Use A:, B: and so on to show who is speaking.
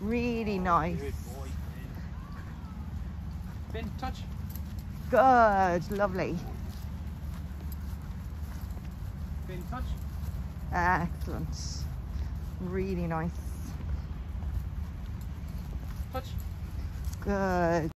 A: Really nice.
B: Good. Finn, touch.
A: Good, lovely.
B: Finn, touch.
A: Excellent. Really nice.
B: Touch.
A: Good.